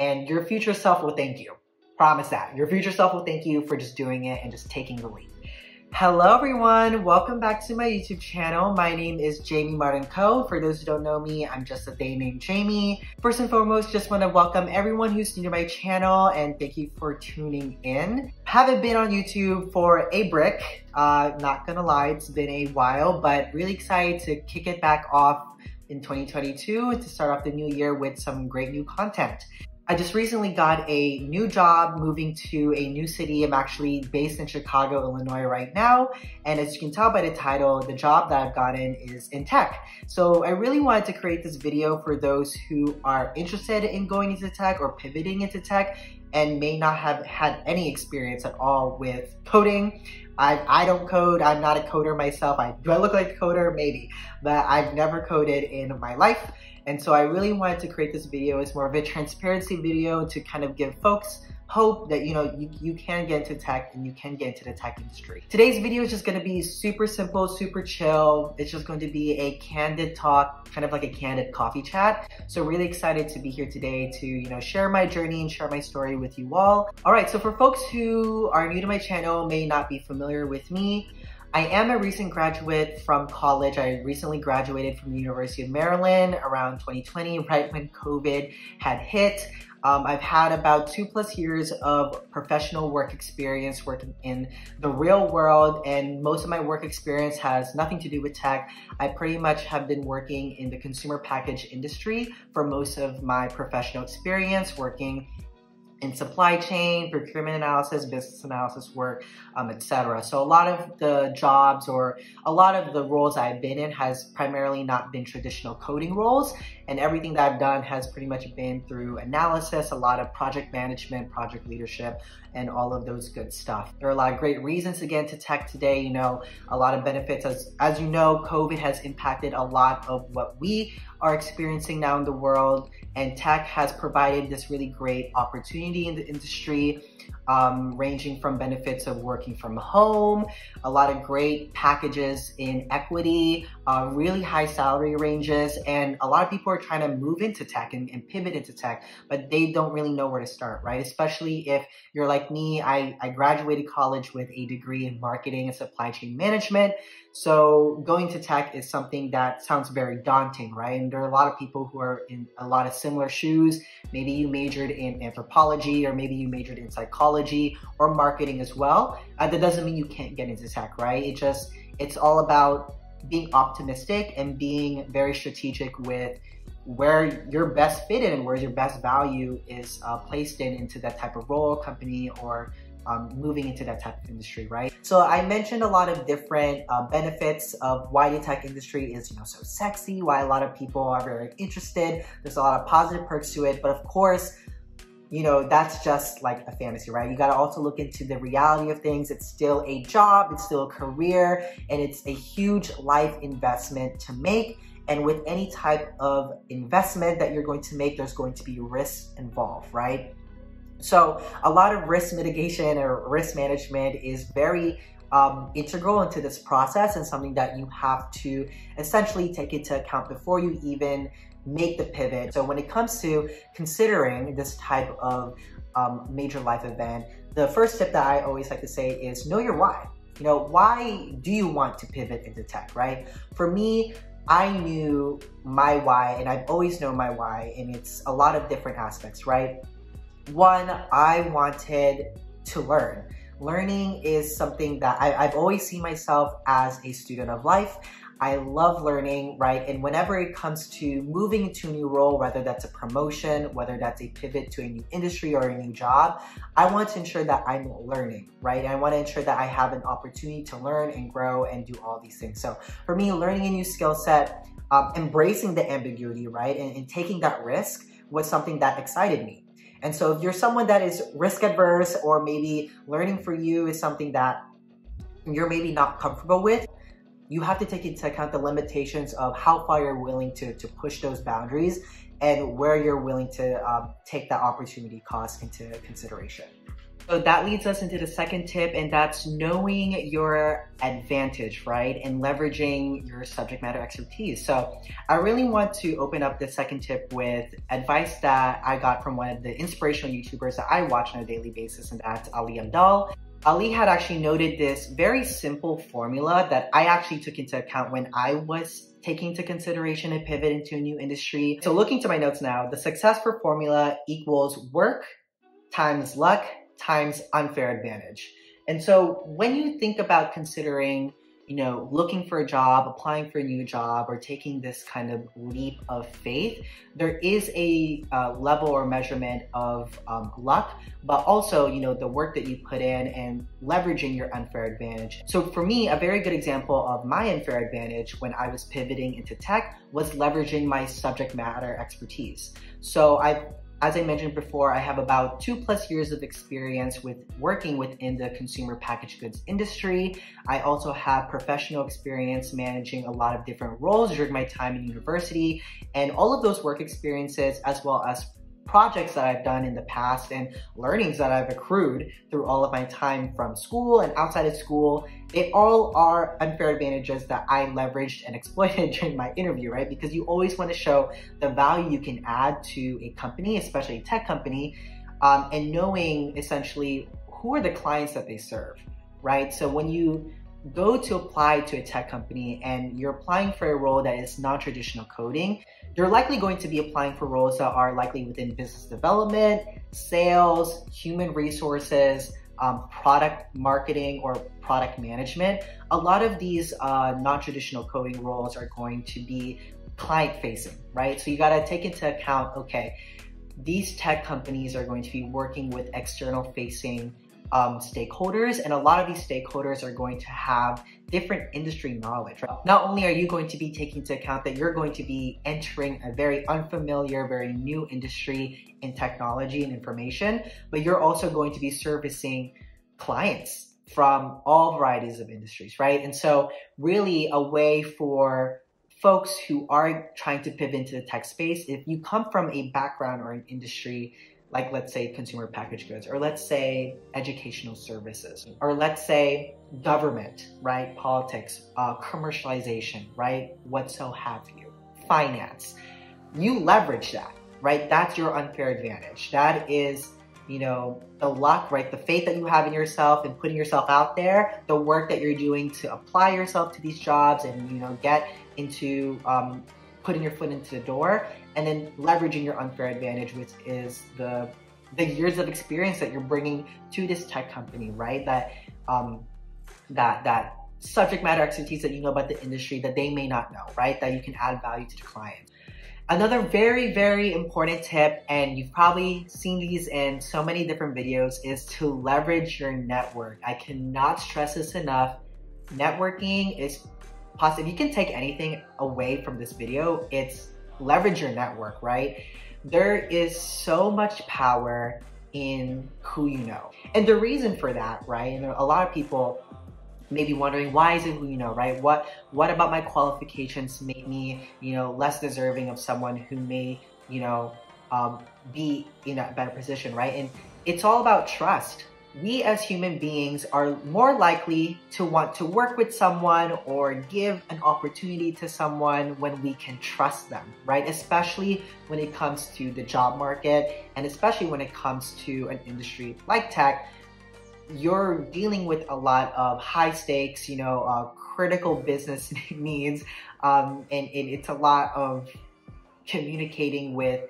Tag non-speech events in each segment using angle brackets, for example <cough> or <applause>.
and your future self will thank you. Promise that. Your future self will thank you for just doing it and just taking the leap. Hello everyone, welcome back to my YouTube channel. My name is Jaime Martin Ko. For those who don't know me, I'm just a day named Jaime. First and foremost, just want to welcome everyone who's new to my channel and thank you for tuning in. Haven't been on YouTube for a brick, uh, not gonna lie, it's been a while, but really excited to kick it back off in 2022 to start off the new year with some great new content. I just recently got a new job moving to a new city. I'm actually based in Chicago, Illinois right now. And as you can tell by the title, the job that I've gotten is in tech. So I really wanted to create this video for those who are interested in going into tech or pivoting into tech and may not have had any experience at all with coding. I, I don't code, I'm not a coder myself. I, do I look like a coder? Maybe, but I've never coded in my life. And so I really wanted to create this video as more of a transparency video to kind of give folks hope that you know you, you can get into tech and you can get into the tech industry. Today's video is just gonna be super simple, super chill. It's just going to be a candid talk, kind of like a candid coffee chat. So really excited to be here today to you know share my journey and share my story with you all. All right, so for folks who are new to my channel, may not be familiar with me, I am a recent graduate from college. I recently graduated from the University of Maryland around 2020, right when COVID had hit. Um, I've had about two plus years of professional work experience working in the real world and most of my work experience has nothing to do with tech. I pretty much have been working in the consumer package industry for most of my professional experience working in supply chain, procurement analysis, business analysis work, um, etc. So a lot of the jobs or a lot of the roles I've been in has primarily not been traditional coding roles and everything that I've done has pretty much been through analysis, a lot of project management, project leadership, and all of those good stuff. There are a lot of great reasons again to tech today, you know, a lot of benefits. As, as you know, COVID has impacted a lot of what we are experiencing now in the world and tech has provided this really great opportunity in the industry um, ranging from benefits of working from home, a lot of great packages in equity, uh, really high salary ranges, and a lot of people are trying to move into tech and, and, pivot into tech, but they don't really know where to start, right? Especially if you're like me, I, I graduated college with a degree in marketing and supply chain management. So going to tech is something that sounds very daunting, right? And there are a lot of people who are in a lot of similar shoes. Maybe you majored in anthropology or maybe you majored in psychology or marketing as well. Uh, that doesn't mean you can't get into tech, right? It just, it's all about being optimistic and being very strategic with where your best fit in and where your best value is uh, placed in into that type of role, company, or um, moving into that type of industry, right? So I mentioned a lot of different uh, benefits of why the tech industry is, you know, so sexy, why a lot of people are very interested. There's a lot of positive perks to it, but of course, you know, that's just like a fantasy, right? You got to also look into the reality of things. It's still a job, it's still a career, and it's a huge life investment to make. And with any type of investment that you're going to make, there's going to be risks involved, right? So a lot of risk mitigation or risk management is very um, integral into this process and something that you have to essentially take into account before you even make the pivot. So when it comes to considering this type of um, major life event, the first tip that I always like to say is know your why. You know, why do you want to pivot into tech, right? For me, I knew my why and I've always known my why and it's a lot of different aspects, right? One, I wanted to learn. Learning is something that I, have always seen myself as a student of life. I love learning, right? And whenever it comes to moving into a new role, whether that's a promotion, whether that's a pivot to a new industry or a new job, I want to ensure that I'm learning, right? I want to ensure that I have an opportunity to learn and grow and do all these things. So for me, learning a new skill set, um, embracing the ambiguity, right? And, and taking that risk was something that excited me. And so if you're someone that is risk adverse or maybe learning for you is something that you're maybe not comfortable with, you have to take into account the limitations of how far you're willing to, to push those boundaries and where you're willing to um, take that opportunity cost into consideration. So that leads us into the second tip, and that's knowing your advantage, right? And leveraging your subject matter expertise. So I really want to open up the second tip with advice that I got from one of the inspirational YouTubers that I watch on a daily basis, and that's Ali Abdaal. Ali had actually noted this very simple formula that I actually took into account when I was taking into consideration a pivot into a new industry. So looking to my notes now, the success for formula equals work times luck times unfair advantage. And so when you think about considering you know, looking for a job, applying for a new job, or taking this kind of leap of faith, there is a uh, level or measurement of um, luck, but also, you know, the work that you put in and leveraging your unfair advantage. So for me, a very good example of my unfair advantage when I was pivoting into tech was leveraging my subject matter expertise. So I've as I mentioned before, I have about two plus years of experience with working within the consumer packaged goods industry. I also have professional experience managing a lot of different roles during my time in university. And all of those work experiences, as well as projects that I've done in the past and learnings that I've accrued through all of my time from school and outside of school, they all are unfair advantages that I leveraged and <laughs> exploited during my interview, right? Because you always want to show the value you can add to a company, especially a tech company, um, and knowing essentially who are the clients that they serve, right? So when you go to apply to a tech company and you're applying for a role that is non-traditional coding, you're likely going to be applying for roles that are likely within business development, sales, human resources, um, product marketing, or product management. A lot of these uh, non-traditional coding roles are going to be client facing, right? So you gotta take into account, okay, these tech companies are going to be working with external facing um, stakeholders, and a lot of these stakeholders are going to have different industry knowledge. Right? Not only are you going to be taking into account that you're going to be entering a very unfamiliar, very new industry in technology and information, but you're also going to be servicing clients from all varieties of industries, right? And so really a way for folks who are trying to pivot into the tech space, if you come from a background or an industry like let's say consumer packaged goods, or let's say educational services, or let's say government, right? Politics, uh, commercialization, right? What so have you, finance. You leverage that, right? That's your unfair advantage. That is, you know, the luck, right? The faith that you have in yourself and putting yourself out there, the work that you're doing to apply yourself to these jobs and, you know, get into um, putting your foot into the door and then leveraging your unfair advantage, which is the the years of experience that you're bringing to this tech company, right? That um, that that subject matter expertise that you know about the industry that they may not know, right? That you can add value to the client. Another very, very important tip, and you've probably seen these in so many different videos, is to leverage your network. I cannot stress this enough. Networking is positive. You can take anything away from this video. It's leverage your network, right? There is so much power in who you know. And the reason for that, right? And a lot of people may be wondering why is it who you know, right? What what about my qualifications make me, you know, less deserving of someone who may, you know, um, be in a better position, right? And it's all about trust, we as human beings are more likely to want to work with someone or give an opportunity to someone when we can trust them, right? Especially when it comes to the job market and especially when it comes to an industry like tech, you're dealing with a lot of high stakes, you know, uh, critical business <laughs> needs, um, and, and it's a lot of communicating with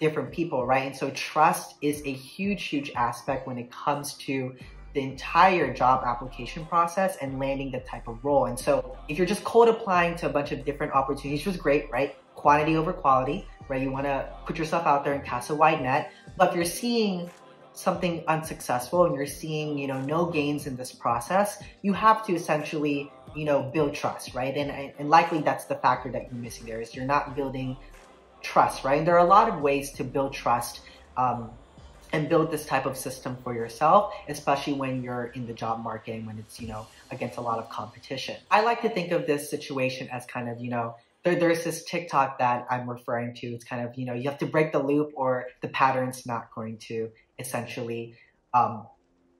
different people, right? And so trust is a huge, huge aspect when it comes to the entire job application process and landing the type of role. And so if you're just cold applying to a bunch of different opportunities, which is great, right? Quantity over quality, right? You wanna put yourself out there and cast a wide net. But if you're seeing something unsuccessful and you're seeing, you know, no gains in this process, you have to essentially, you know, build trust, right? And, and likely that's the factor that you're missing there is you're not building trust, right? And there are a lot of ways to build trust um, and build this type of system for yourself, especially when you're in the job market and when it's, you know, against a lot of competition. I like to think of this situation as kind of, you know, there, there's this TikTok that I'm referring to. It's kind of, you know, you have to break the loop or the pattern's not going to essentially um,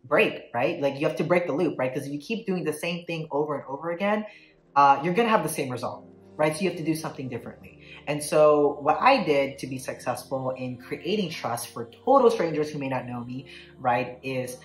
break, right? Like you have to break the loop, right? Because if you keep doing the same thing over and over again, uh, you're gonna have the same result, right? So you have to do something differently. And so what I did to be successful in creating trust for total strangers who may not know me, right, is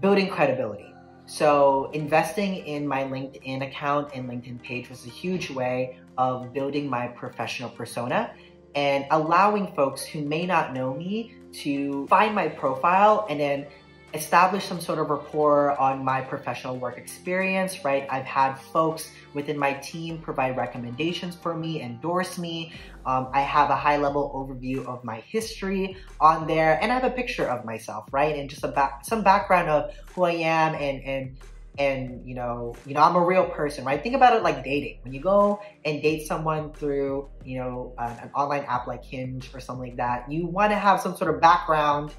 building credibility. So investing in my LinkedIn account and LinkedIn page was a huge way of building my professional persona and allowing folks who may not know me to find my profile and then establish some sort of rapport on my professional work experience, right? I've had folks within my team provide recommendations for me, endorse me. Um, I have a high level overview of my history on there and I have a picture of myself, right? And just a back, some background of who I am and, and, and you know, you know, I'm a real person, right? Think about it like dating. When you go and date someone through, you know, an, an online app like Hinge or something like that, you want to have some sort of background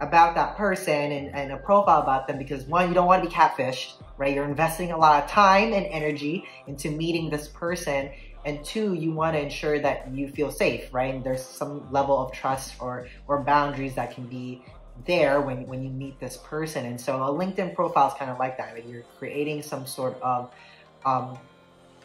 about that person and, and a profile about them because one, you don't want to be catfished, right? You're investing a lot of time and energy into meeting this person. And two, you want to ensure that you feel safe, right? And there's some level of trust or, or boundaries that can be there when, when you meet this person. And so a LinkedIn profile is kind of like that. You're creating some sort of um,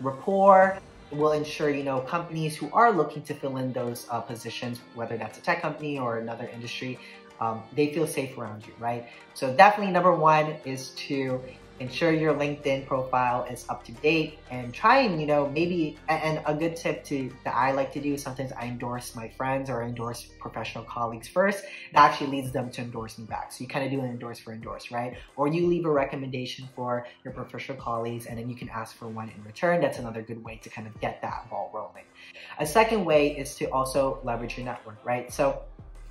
rapport will ensure, you know, companies who are looking to fill in those uh, positions, whether that's a tech company or another industry, um, they feel safe around you, right? So definitely number one is to ensure your LinkedIn profile is up to date and try and, you know, maybe, and a good tip to that I like to do sometimes I endorse my friends or endorse professional colleagues first. That actually leads them to endorse me back. So you kind of do an endorse for endorse, right? Or you leave a recommendation for your professional colleagues and then you can ask for one in return. That's another good way to kind of get that ball rolling. A second way is to also leverage your network, right? So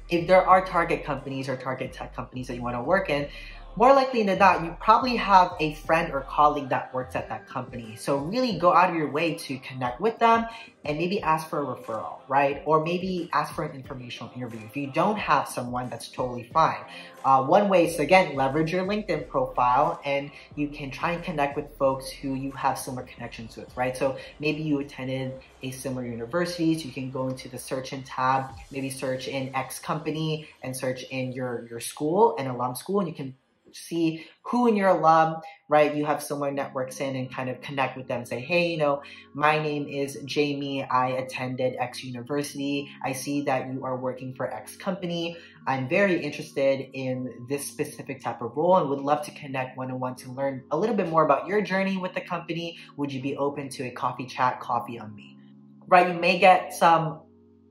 if there are target companies or target tech companies that you want to work in, more likely than not, you probably have a friend or colleague that works at that company. So really go out of your way to connect with them and maybe ask for a referral, right? Or maybe ask for an informational interview. If you don't have someone, that's totally fine. Uh, one way is, again, leverage your LinkedIn profile and you can try and connect with folks who you have similar connections with, right? So maybe you attended a similar university, so you can go into the search in tab, maybe search in X company and search in your, your school and alum school and you can see who in your alum, right? You have someone networks in and kind of connect with them. Say, hey, you know, my name is Jaime. I attended X university. I see that you are working for X company. I'm very interested in this specific type of role and would love to connect one on one to learn a little bit more about your journey with the company. Would you be open to a coffee chat, coffee on me? Right? You may get some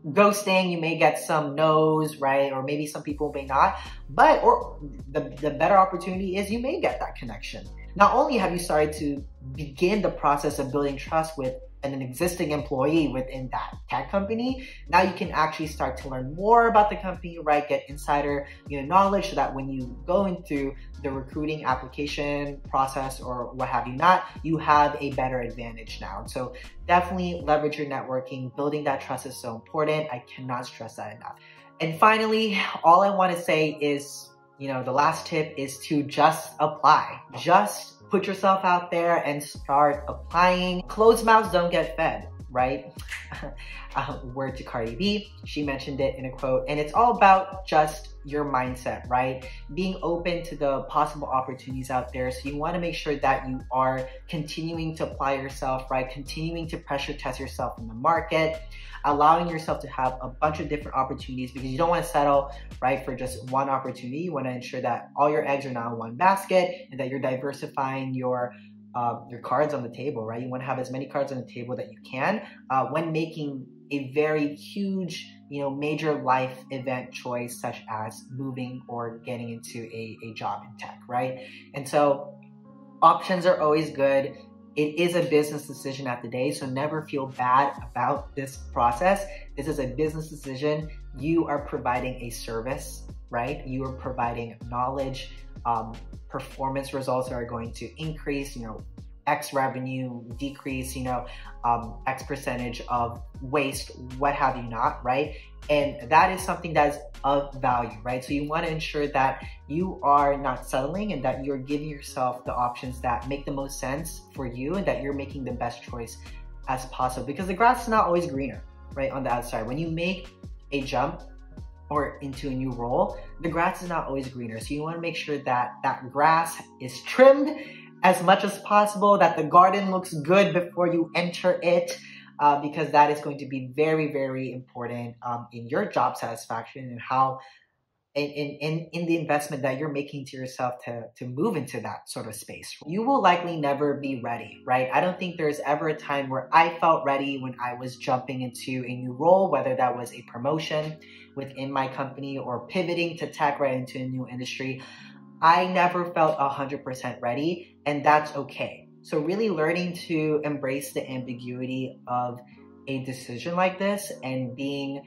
ghosting, you may get some no's, right? Or maybe some people may not. But, or the, the better opportunity is you may get that connection. Not only have you started to begin the process of building trust with an existing employee within that tech company, now you can actually start to learn more about the company, right? Get insider you know, knowledge so that when you go into the recruiting application process or what have you not, you have a better advantage now. So definitely leverage your networking. Building that trust is so important. I cannot stress that enough. And finally, all I want to say is, you know, the last tip is to just apply. Just put yourself out there and start applying. Closed mouths don't get fed, right? <laughs> uh, word to Cardi B, she mentioned it in a quote, and it's all about just your mindset, right? Being open to the possible opportunities out there. So you want to make sure that you are continuing to apply yourself, right? Continuing to pressure test yourself in the market, allowing yourself to have a bunch of different opportunities because you don't want to settle, right, for just one opportunity. You want to ensure that all your eggs are now in one basket and that you're diversifying your uh, your cards on the table, right? You want to have as many cards on the table that you can uh, when making a very huge, you know, major life event choice, such as moving or getting into a, a job in tech, right? And so options are always good. It is a business decision at the day, so never feel bad about this process. This is a business decision. You are providing a service, right? You are providing knowledge, um, performance results are going to increase, you know, X revenue decrease, you know, um, X percentage of waste, what have you not, right? And that is something that is of value, right? So you want to ensure that you are not settling and that you're giving yourself the options that make the most sense for you and that you're making the best choice as possible because the grass is not always greener, right? On the outside. When you make a jump, or into a new role, the grass is not always greener. So you want to make sure that that grass is trimmed as much as possible, that the garden looks good before you enter it, uh, because that is going to be very, very important um, in your job satisfaction and how in, in, in the investment that you're making to yourself to, to move into that sort of space. You will likely never be ready, right? I don't think there's ever a time where I felt ready when I was jumping into a new role, whether that was a promotion within my company or pivoting to tech right into a new industry. I never felt 100% ready, and that's okay. So, really learning to embrace the ambiguity of a decision like this and being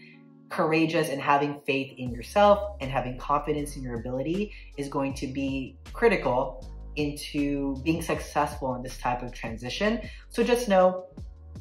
courageous and having faith in yourself and having confidence in your ability is going to be critical into being successful in this type of transition. So just know,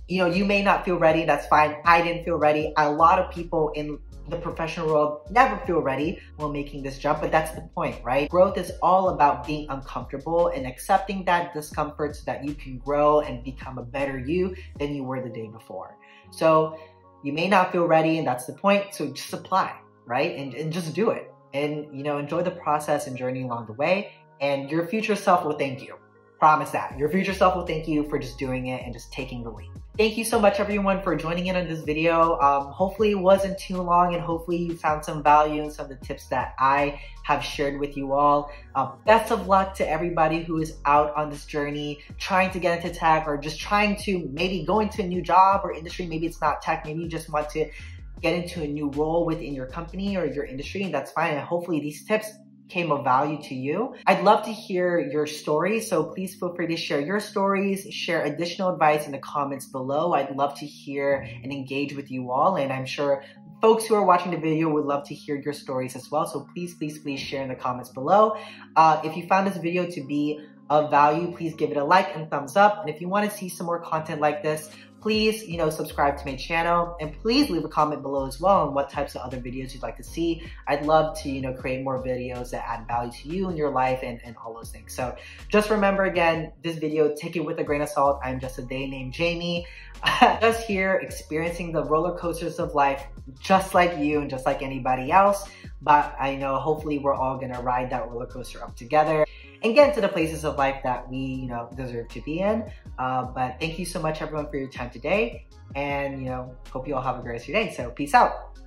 you know, you may not feel ready. That's fine. I didn't feel ready. A lot of people in the professional world never feel ready while making this jump, but that's the point, right? Growth is all about being uncomfortable and accepting that discomfort so that you can grow and become a better you than you were the day before. So you may not feel ready and that's the point. So just apply, right? And, and just do it. And, you know, enjoy the process and journey along the way. And your future self will thank you. Promise that. Your future self will thank you for just doing it and just taking the leap. Thank you so much everyone for joining in on this video. Um, hopefully it wasn't too long and hopefully you found some value in some of the tips that I have shared with you all. Uh, best of luck to everybody who is out on this journey, trying to get into tech or just trying to maybe go into a new job or industry. Maybe it's not tech, maybe you just want to get into a new role within your company or your industry and that's fine. And hopefully these tips came of value to you. I'd love to hear your stories, so please feel free to share your stories, share additional advice in the comments below. I'd love to hear and engage with you all, and I'm sure folks who are watching the video would love to hear your stories as well. So please, please, please share in the comments below. Uh, if you found this video to be of value, please give it a like and thumbs up. And if you want to see some more content like this, please, you know, subscribe to my channel and please leave a comment below as well on what types of other videos you'd like to see. I'd love to, you know, create more videos that add value to you and your life and, and all those things. So just remember again, this video, take it with a grain of salt. I'm just a day named Jaime, <laughs> just here experiencing the roller coasters of life, just like you and just like anybody else. But I know hopefully we're all gonna ride that roller coaster up together and get into the places of life that we, you know, deserve to be in. Uh, but thank you so much, everyone, for your time today. And, you know, hope you all have a great rest of your day. So peace out.